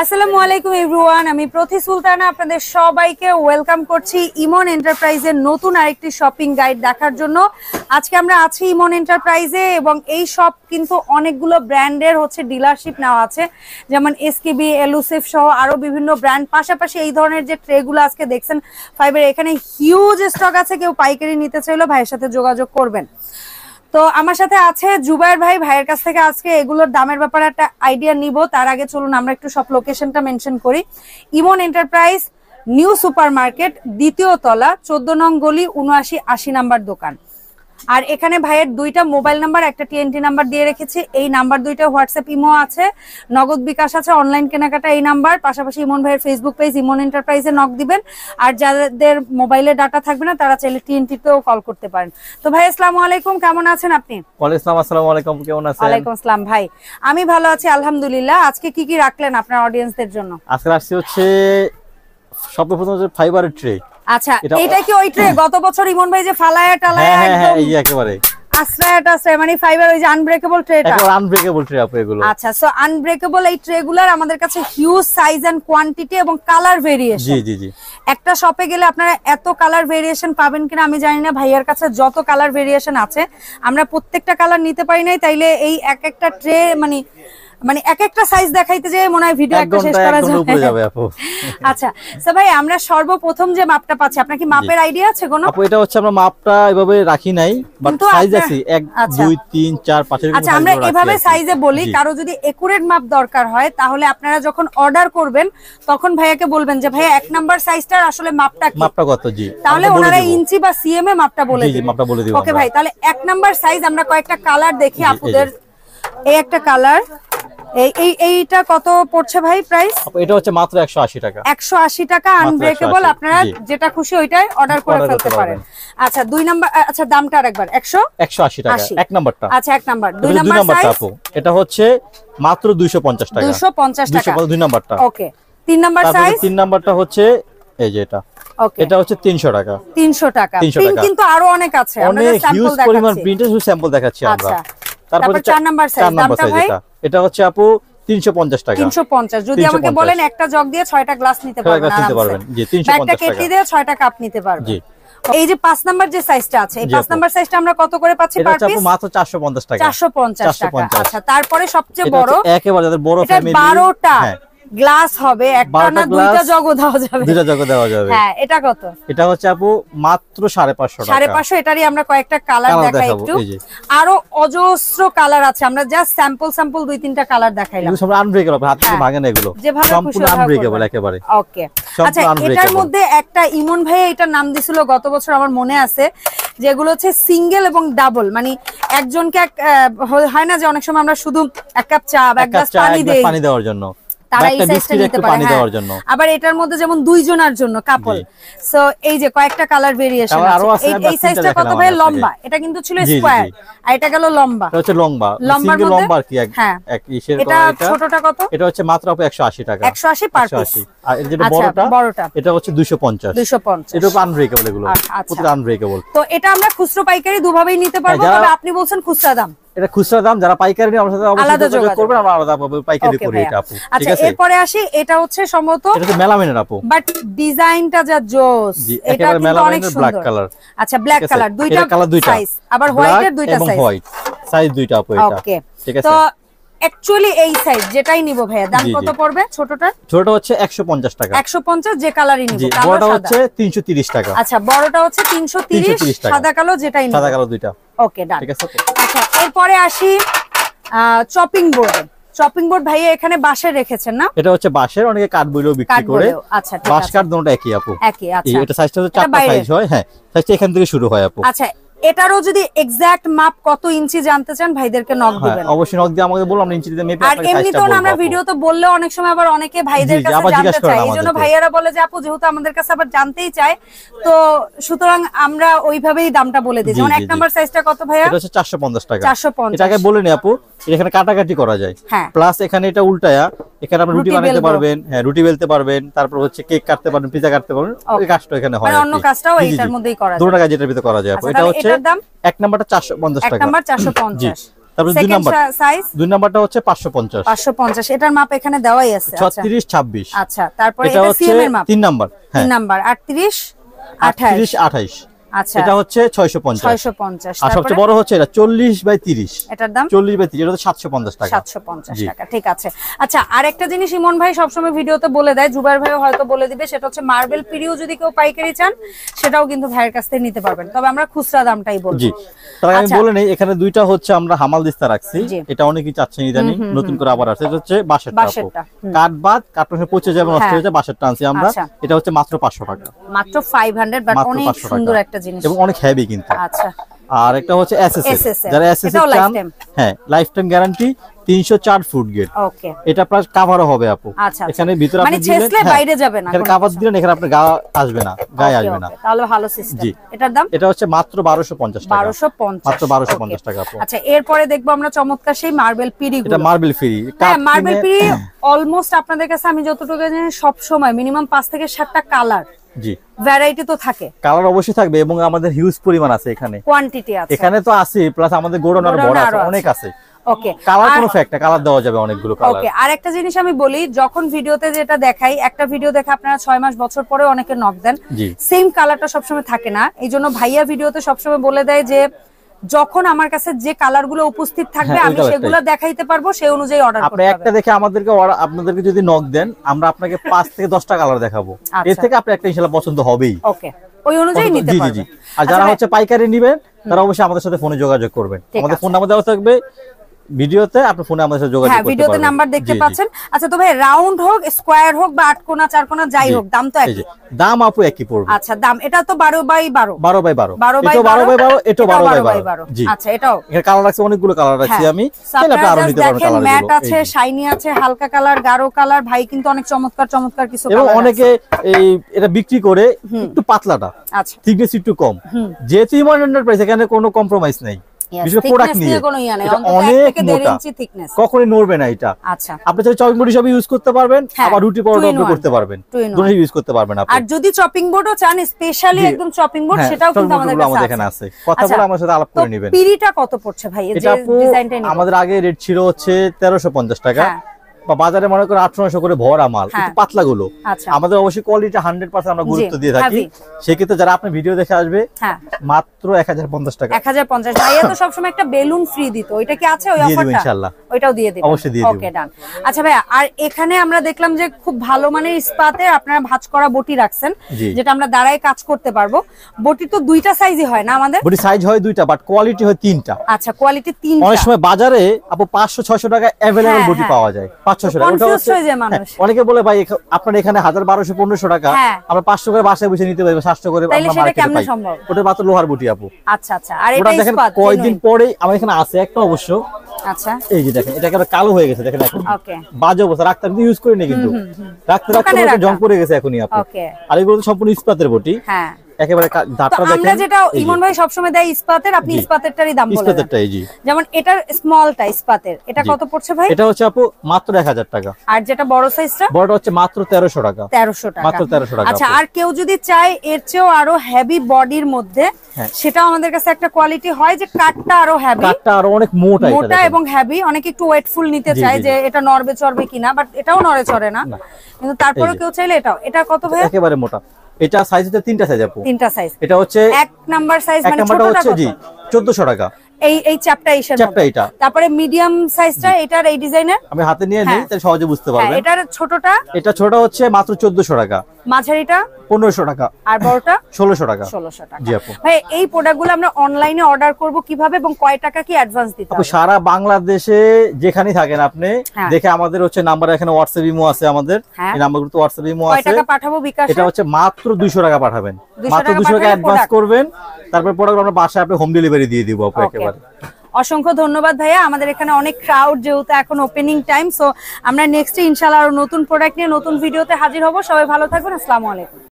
আসসালামু আলাইকুম এভরিওয়ান, আমি প্রতি সুলতানা, আপনাদের সবাইকে ওয়েলকাম করছি ইমন এন্টারপ্রাইজের নতুন আরেকটি শপিং গাইড দেখার জন্য। আজকে আমরা আছি ইমন এন্টারপ্রাইজে এবং এই শপ কিন্তু অনেকগুলো ব্র্যান্ডের হচ্ছে ডিলারশিপ নেওয়া আছে, যেমন এসকেবি এলুসিফ সহ আরও বিভিন্ন ব্র্যান্ড। পাশাপাশি এই ধরনের যে ট্রেগুলো আজকে দেখছেন ফাইবার এখানে হিউজ স্টক আছে, কেউ পাইকারি নিতে চাইলেও ভাইয়ের সাথে যোগাযোগ করবেন। তো আমার সাথে আছে জুবাইর ভাই, ভাইয়ের কাছ থেকে আজকে এগুলোর দামের ব্যাপারে একটা আইডিয়া নিব। তার আগে চলুন আমরা একটু সব লোকেশনটা মেনশন করি। Emon Enterprise New Super Market দ্বিতীয় তলা, চোদ্দ নং গলি উনআশি আশি নাম্বার দোকান। আর এখানে ভাইয়ের দুইটা মোবাইল নাম্বার একটা টিএনটি নাম্বার দিয়ে রেখেছি। এই নাম্বার দুইটা হোয়াটসঅ্যাপ ইমো আছে। নগদ বিকাশ আছে অনলাইন কেনাকাটা এই নাম্বার। পাশাপাশি ইমন ভাইয়ের ফেসবুক পেজ ইমন এন্টারপ্রাইজে নক দিবেন। আর যাদের মোবাইলে ডাটা থাকবে না তারা চাইলে টিএনটি তেও কল করতে পারেন। তো ভাই আসসালামু আলাইকুম। কেমন আছেন আপনি? ওয়ালাইকুম আসসালাম আলাইকুম। কেমন আছেন? ওয়ালাইকুম আসসালাম। ভাই আমি ভালো আছি আলহামদুলিল্লাহ। আজকে কি কি রাখলেন আপনার অডিয়েন্সদের জন্য? আজকে আসছে হচ্ছে সর্বপ্রথম হচ্ছে ফাইবারের ট্রে আচ্ছা এটা- কি ওই ট্রে গত বছর ইমন ভাই যে ফালায়া টালায়া হ্যাঁ হ্যাঁ হ্যাঁ এই একেবারে। টাশ্রয় মানে ফাইবার ওই যে আনব্রেকেবল ট্রেটা আনব্রেকেবল ট্রে আপু এগুলো। আচ্ছা সো আনব্রেকেবল এই ট্রেগুলার আমাদের কাছে হিউজ সাইজ এন্ড কোয়ান্টিটি এবং কালার জি ভেরিয়েশন জি জি। একটা শপে গেলে আপনারা এত কালার ভেরিয়েশন পাবেন কিনা আমি জানি না ভাইয়ার কাছে যত কালার ভেরিয়েশন আছে আমরা প্রত্যেকটা কালার নিতে পারি নাই তাইলে এই এক একটা ট্রে মানে মানে এক একটা সাইজ দেখাইতে যে মনে হয় ভিডিও একটা শেষ করা যাবে আচ্ছা সো ভাই আমরা সর্বপ্রথম যে মাপটা পাচ্ছি আপনার কি মাপের আইডিয়া আছে কোনো? আপু এটা হচ্ছে আমরা মাপটা এভাবে রাখি নাই বাট সাইজ আছে এক আচ্ছা। দুই তিন চার পাঁচের এরকম আচ্ছা আমরা এভাবে সাইজে বলি কারও যদি একুরেট মাপ দরকার হয় তাহলে আপনারা যখন অর্ডার করবেন তখন ভাইয়াকে বলবেন যে ভাইয়া এক নাম্বার সাইজটার আসলে মাপটা কি? মাপটা কত? জি তাহলে ওনারা ইঞ্চি বা সিএম এ মাপটা বলে জি, জি, মাপটা বলে দিব ওকে ভাই তাহলে এক নাম্বার সাইজ আমরা কয়েকটা কালার দেখি আপুদের এই একটা কালার এই এই এইটা কত পড়ছে ভাই প্রাইস এটা হচ্ছে মাত্র একশো আশি টাকা। টাকা আনব্রেকেবল 180 আপনারা যেটা খুশি ওইটাই অর্ডার করে ফেলতে পারেন। আচ্ছা দুই নাম্বার আচ্ছা দামটা আরেকবার একশো? একশো টাকা এক নাম্বারটা। আচ্ছা এক নাম্বার। এটা দুই হচ্ছে নাম্বার সাইজ এটা হচ্ছে মাত্র টাকা। টাকা। দুই নাম্বারটা। ওকে। তিন নাম্বার সাইজ তিন নাম্বারটা হচ্ছে এই যে এটা। এটা হচ্ছে তিনশো টাকা। তিনশো টাকা। 300 টাকা। কিন্তু আরও অনেক আছে। আমরা অনেক just sample হিউজ পরিমাণ দেখাচ্ছি। প্রিন্টের স্যাম্পল দেখাচ্ছি আমরা। আচ্ছা। তারপরে চার নাম্বার সাইজ দামটা ভাই? এটা। হচ্ছে আপু 350 টাকা। 350 যদি আমাকে বলেন একটা জগ দিয়ে ছয়টা গ্লাস নিতে পারবেন glass নিতে পারবেন, জি, 350 টাকা। একটা কেটে দিয়ে ছয়টা কাপ নিতে পারবেন। জি। এই যে পাঁচ নাম্বার যে সাইজটা আছে এই পাঁচ নাম্বার সাইজটা আমরা কত করে পাচ্ছি পার পিস মাত্র 450 টাকা। 450 টাকা। 450 আচ্ছা তারপরে সবচেয়ে বড় বারোটা একেবারে বড় ফ্যামিলি 12টা গ্লাস হবে একটা না দুইটা জগও দেওয়া যাবে। দুইটা জগৎ দেওয়া যাবে। হ্যাঁ এটা কত? এটা হচ্ছে আপু মাত্র 550 সাড়ে টাকা। পাঁচশো এটারই আমরা কয়েকটা কালার দেখাই একটু। আরও অজস্র কালার আছে আমরা জাস্ট স্যাম্পল স্যাম্পল দুই তিনটা কালার দেখাইলাম। এগুলো সব আনব্রেকেবল হাত থেকে হ্যাঁ। ভাঙে না এগুলো। সম্পূর্ণ আনব্রেকেবল একেবারে। ওকে আচ্ছা এটার মধ্যে একটা ইমন ভাই এটার নাম দিছিল গত বছর আমার মনে আছে যেগুলো হচ্ছে সিঙ্গেল এবং ডাবল মানে একজনকে হয় না যে অনেক সময় আমরা শুধু এক কাপ চা বা এক গ্লাস পানি দেই। পানি দেওয়ার জন্য। তারা এই সাইজটা নিতে পারে হ্যাঁ। আবার এটার মধ্যে যেমন দুইজনের জন্য কাপল সো এই যে কয়েকটা কালার ভেরিয়েশন আছে, এই সাইজটা কত ভাই? লম্বা। এটা কিন্তু ছিল স্কোয়ার। আর এটা গেল লম্বা। এটা হচ্ছে লম্বা। লম্বার মধ্যে? লম্বা কি? এক হ্যাঁ। ইসের এটা ছোটটা কত? এটা হচ্ছে মাত্র আপু 180 টাকা। 180 per piece। 180 আর এই যেটা আচ্ছা, বড়টা বড়টা। এটা হচ্ছে 250 250 এটা আনব্রেকেবল এগুলো। আচ্ছা, আচ্ছা। আনব্রেকেবল তো এটা আমরা খুচরো পাইকারি দুভাবেই নিতে পারব। হ্যাঁ, তবে আপনি বলছেন খুচরা দাম। এটা খুচরা দাম যারা পাইকারি নিয়ে আমার সাথে আলাদা যোগাযোগ। করবেন আমরা আলাদা পাইকারি করি এটা আপু ঠিক আচ্ছা আছে? এরপরে আসি এটা হচ্ছে সম্ভবত এটা হচ্ছে মেলামেনের আপু। বাট ডিজাইনটা যা জোস এটা কিন্তু অনেক black সুন্দর। আচ্ছা ব্ল্যাক কালার দুইটা কালার দুইটা। সাইজ আবার Black হোয়াইটের দুইটা সাইজ হোয়াইট সাইজ দুইটা আপু এটা। ওকে ঠিক আছে? তো অ্যাকচুয়ালি এই সাইজ যেটাই নিব ভাইয়া দাম কত পড়বে ছোটটা ছোটটা হচ্ছে 150 টাকা। 150 যে কালারই নিব বড়টা হচ্ছে 330 টাকা। আচ্ছা বড়টা হচ্ছে 330 330 সাদা কালো যেটাই নিব। সাদা কালো দুইটা। ওকে ডান আচ্ছা এরপরে আসি চপিং বোর্ড চপিং বোর্ড ভাইয়া এখানে বাঁশের রেখেছেন না? এটা হচ্ছে বাঁশের অনেকে কাঠ বইলেও বিক্রি করে। আচ্ছা, বাঁশ কাঠ দুটো একই আপু। একই আচ্ছা। এটা সাইজটা হচ্ছে চারটা সাইজ হয় হ্যাঁ। সাইজটা এখান থেকে শুরু হয় আপু। আচ্ছা এটারও যদি এক্সাক্ট মাপ কত ইঞ্চি জানতে চান ভাইদেরকে নক হ্যাঁ দিবেন। অবশ্যই নক দিয়ে আমাকে বললাম ইঞ্চি দিয়ে মেপে আর এমনি না আমরা ভিডিও তো বললে অনেক সময় আবার অনেকে ভাইদের কাছে জানতে চায়। এইজন্য। ভাইয়ারা বলে যে আপু যেহেতু আমাদের কাছে আবার জানতেই চায়। তো সুতরাং আমরা ওইভাবেই দামটা বলে দিই। যেমন এক। নাম্বার সাইজটা কত ভাইয়া? এটা হচ্ছে 450 টাকা। 450 এটা আগে বলে নি আপু এখানে কাটাকাটি করা যায়। হ্যাঁ। প্লাস এখানে এটা উল্টায়া এখানে আপনি রুটি বানাতে পারবেন হ্যাঁ রুটি বেলতে পারবেন তারপর হচ্ছে কেক কাটতে পারবেন পিজা কাটতে পারবেন ওই কাজটা এখানে হয় মানে অন্য। কাজটাও এইটার মধ্যেই করা যায় দুটো টাকা যেটার ভিতরে করা যায়। আচ্ছা, এটা হচ্ছে এটার? এক নাম্বারটা 450 টাকা এক নাম্বার 450 তারপরে দুই নাম্বার। সাইজ দুই নাম্বারটা হচ্ছে পাঁচশো পঞ্চাশ। পাঁচশো পঞ্চাশ। এটার মাপ এখানে দেওয়াই আছে। আচ্ছা। ছত্রিশ ছাব্বিশ। আচ্ছা তারপরে এটা সিএম এর মাপ। তিন নাম্বার হ্যাঁ। তিন নাম্বার। আটত্রিশ আঠাশ। আটত্রিশ আঠাইশ। আচ্ছা এটা হচ্ছে আর সবচেয়ে বড় হচ্ছে এটা চল্লিশ বাই তিরিশ। এটার দাম? চল্লিশ বাই এটা টাকা। সাতশো পঞ্চাশ জি। টাকা ঠিক আছে। আচ্ছা আর একটা জিনিস ইমন ভাই সবসময় ভিডিওতে বলে দেয় জুবাইর ভাইও হয়তো বলে দিবে সেটা হচ্ছে মার্বেল পিরিও যদি কেউ পাইকারি চান সেটাও কিন্তু ভাইয়ের কাছ থেকে নিতে পারবেন। তবে আমরা খুচরা দামটাই বলব। আগে আমি আচ্ছা। বলে নেই এখানে দুইটা হচ্ছে আমরা হামাল দিস্তা রাখছি। এটা অনেকেই চাচ্ছেন ইদানিং নতুন করে আবার আসছে। এটা হচ্ছে বাঁশের কাঠ বাদ কাঠ পচে যাবে নষ্ট হ্যাঁ। হয়ে। যায় বাঁশের টানছি আমরা। আচ্ছা। এটা হচ্ছে মাত্র পাঁচশো টাকা। মাত্র ফাইভ হান্ড্রেড বাট অনেক সুন্দর একটা জিনিস। এবং অনেক হেভি কিন্তু। আচ্ছা। আর একটা হচ্ছে এসএসএস যারা এসএসএস চান হ্যাঁ lifetime guarantee 304 foot gate okay এটা প্রায় কাভারও হবে আপু। আচ্ছা, আচ্ছা। এখানে ভিতরে মানে আপনি দিলেন ছেঁচলে হ্যাঁ, বাইরে যাবে না এখানে কোনো কাভার কিছু। দিলেন এখানে আপনার গা আসবে না গায়ে আসবে না। তাহলে ভালো সিস্টেম। এটার দাম? এটা হচ্ছে মাত্র 1250 টাকা। বারোশো পঞ্চাশ। মাত্র 1250 টাকা আপু। আচ্ছা এরপরে দেখব আমরা চমৎকার সেই মার্বেল পিড়ি এটা মার্বেল ফ্রি হ্যাঁ মার্বেল পিড়ি অলমোস্ট আপনাদের কাছে আমি যতটুকু জানি সব সময় মিনিমাম পাঁচ থেকে সাতটা কালার জি। ভ্যারাইটি তো থাকে। কালার অবশ্যই থাকবে এবং আমাদের হিউজ পরিমাণ আছে এখানে। কোয়ান্টিটি আছে। এখানে তো আছে প্লাস আমাদের গোডাউন আরও বড় আছে আছে। অনেক আছে। ওকে কালার কোনো ফ্যাক্ট কালার দেওয়া যাবে অনেকগুলো কালার ওকে আর একটা জিনিস আমি বলি যখন ভিডিওতে যেটা দেখাই একটা ভিডিও দেখে আপনারা ছয় মাস বছর পরে অনেকে নক দেন। সেম কালারটা সবসময় থাকে না। এই জন্য ভাইয়া ভিডিওতে সবসময় বলে দেয় যে যখন আমার কাছে যে কালারগুলো উপস্থিত থাকবে হ্যাঁ, আমি সেগুলো দেখাইতে পারব সেই অনুযায়ী অর্ডার আপনি একটা দেখে আমাদেরকে আপনাদেরকে যদি নক দেন আমরা আপনাকে পাঁচ থেকে দশটা কালার দেখাবো। আচ্ছা। এর থেকে আপনি একটা ইনশাআল্লাহ পছন্দ হবেই। ওকে। ওই অনুযায়ী নিতে পারবেন। আর যারা আচ্ছা, হচ্ছে পাইকারি নিবেন তারা অবশ্যই আমাদের সাথে ফোনে যোগাযোগ করবেন। আমাদের ফোন নাম্বার দেওয়া থাকবে ভিডিওতে আপনি ফোনে আমাদের সাথে যোগাযোগ হ্যাঁ করতে ভিডিওতে নাম্বার দেখতে। পাচ্ছেন। আচ্ছা তো ভাই রাউন্ড হোক স্কোয়ার হোক বা আটকোনা চারকোনা যাই হোক দাম তো একই। দাম আপু একই পড়বে। আচ্ছা দাম এটা তো বারো বাই বারো। বারো বাই বারো। বারো বাই এটাও বারো বাই বারো এটাও বারো বাই বাই বারো। জি। আচ্ছা এটাও। এখানে কালার আছে অনেকগুলো কালার হ্যাঁ। আমি। So চাইলে আপনি আরও নিতে পারবেন দেখেন কালার ম্যাট আছে শাইনি আছে হালকা কালার গাঢ় কালার ভাই কিন্তু অনেক চমৎকার চমৎকার কিছু এবং কালার অনেকে এই এটা বিক্রি করে একটু পাতলাটা। আচ্ছা। ঠিক থিকনেস একটু কম। যেহেতু ইমন এন্টারপ্রাইজ এখানে কোনো কম্প্রোমাইজ নেই। প্রোডাক্ট নিয়ে। অনেক মোটা। কখনোই নড়বে না এটা। আচ্ছা। আপনি চাইলে চপিং বোর্ড হিসাবে ইউজ করতে পারবেন হ্যাঁ, আবার রুটি পরোটা করতে পারবেন। ইউজ করতে পারবেন আপনি। আর যদি চপিং বোর্ডও চান স্পেশালি একদম চপিং বোর্ড হ্যাঁ, সেটাও কিন্তু আমাদের এখানে আছে। কথা আচ্ছা, বলে আমার সাথে আলাপ করে নেবেন। কত পড়ছে ভাই? এই যে ডিজাইনটা আমাদের আগে রেট ছিল হচ্ছে তেরোশো পঞ্চাশ টাকা। হ্যাঁ। বা বাজারে মনে করে আঠারোশো করে ভরা মাল হ্যাঁ। পাতলা গুলো আচ্ছা। আমাদের অবশ্যই কোয়ালিটি হান্ড্রেড পার্সেন্ট আমরা গুরুত্ব দিয়ে থাকি। সেক্ষেত্রে যারা আপনি ভিডিও দেখে আসবে হ্যাঁ। মাত্র এক হাজার পঞ্চাশ টাকা। এক হাজার পঞ্চাশ। ভাইয়া তো সবসময় একটা বেলুন ফ্রি দিত। ওইটা কি আছে ওই অফারটা ইনশাল্লাহ। ওইটাও দিয়ে দিবেন। অবশ্যই দিয়ে ওকে ডান আচ্ছা ভাইয়া আর এখানে আমরা দেখলাম যে খুব ভালো মানের ইস্পাতে আপনারা ভাঁজ করা বটি রাখছেন যেটা আমরা দাঁড়ায় কাজ করতে পারব। বটি তো দুইটা সাইজই হয় না আমাদের? বডি সাইজ হয় দুইটা বাট কোয়ালিটি হয় তিনটা। আচ্ছা কোয়ালিটি তিনটা। অনেক সময় বাজারে আপু পাঁচশো ছয়শো টাকা অ্যাভেলেবল বটি হ্যাঁ। পাওয়া যায়। পাঁচ ছশো টাকা ওটা হচ্ছে- হয়ে অনেকে বলে ভাই আপনার এখানে হাজার বারোশো পনেরোশো টাকা। হ্যাঁ। আমরা পাঁচশো করে বাসায় বসে নিতে পারব সাতশো করে আমরা মার্কেটে পাই। ওটা মাত্র লোহার বুটি আপু। আচ্ছা আচ্ছা। আর এটা দেখেন কয়েকদিন। পরে আমার এখানে আছে একটা অবশ্য। আচ্ছা। এই যে দেখেন এটা একেবারে কালো হয়ে গেছে দেখেন এখন। বাজে অবস্থা রাখতে আমি ইউজ করিনি কিন্তু। রাখতে রাখতে। জং পড়ে গেছে এখনই আপু। আর এগুলো সম্পূর্ণ ইস্পাতের বটি। হ্যাঁ। একেবারে দাঁতটা আমরা যেটা ইমন ভাই সবসময় দেয় ইস্পাতের আপনি ইস্পাতেরটারই দাম বলে দেন। ইস্পাতেরটা এই জি। যেমন এটার স্মলটা ইস্পাতের। এটা কত পড়ছে ভাই? এটা হচ্ছে আপু মাত্র এক হাজার টাকা। আর যেটা বড় সাইজটা বড়টা হচ্ছে মাত্র তেরোশো টাকা। তেরোশো টাকা। মাত্র 1300 টাকা আচ্ছা আর কেউ যদি চায় এর চেয়েও আরও হেভি বডির মধ্যে হ্যাঁ। সেটাও আমাদের কাছে একটা কোয়ালিটি হয় যে কাঠটা আরও হেভি কাঠটা আরও অনেক মোটা মোটা এবং হেভি অনেকে একটু ওয়েটফুল নিতে চায় যে এটা নড়বে চড়বে কিনা বাট এটাও নড়ে চড়ে না। কিন্তু তারপরে এই যে। কেউ চাইলে এটাও। এটা কত ভাই একেবারে মোটা। এটা সাইজ হচ্ছে তিনটা সাইজ আপু। তিনটা সাইজ এটা হচ্ছে এক নাম্বার সাইজ মানে ছোটটা হচ্ছে জি 1400 টাকা। এই এই চ্যাপটা ইসের চ্যাপটা। এটা তারপরে মিডিয়াম সাইজটা এটার এই ডিজাইনের আমি হাতে নিয়ে নিই হ্যাঁ। তাহলে সহজে বুঝতে হ্যাঁ পারবেন। এটার ছোটটা? এটা ছোট হচ্ছে মাত্র চোদ্দশো টাকা। মাঝারিটা? পনেরোশো টাকা। আর বড়টা? ষোলোশো টাকা। ষোলোশো টাকা। জি আপু। ভাই এই প্রোডাক্টগুলো আমরা অনলাইনে অর্ডার করব কীভাবে এবং কয় টাকা কি অ্যাডভান্স দিতে হবে? সারা বাংলাদেশে যেখানেই থাকেন আপনি হ্যাঁ। দেখে আমাদের হচ্ছে নাম্বার এখানে হোয়াটসঅ্যাপ ইমো আছে আমাদের। এই নাম্বারগুলো তো হোয়াটসঅ্যাপ ইমো কয় আছে। টাকা পাঠাবো বিকাশে? এটা হচ্ছে মাত্র দুইশো টাকা পাঠাবেন। 200 মাত্র টাকা দুশো টাকা পাঠালে অ্যাডভান্স। করবেন। তারপর প্রোডাক্ট আমরা বাসায় আপনি হোম ডেলিভারি দিয়ে দিব আপু Okay. একেবারে অসংখ্য ধন্যবাদ ভাইয়া। আমাদের এখানে অনেক ক্রাউড যেহেতু এখন ওপেনিং টাইম সো আমরা নেক্সট ইনশাল্লাহ আরও নতুন প্রোডাক্ট নিয়ে, নতুন ভিডিওতে হাজির হব। সবাই ভালো থাকবেন। আসসালামু আলাইকুম।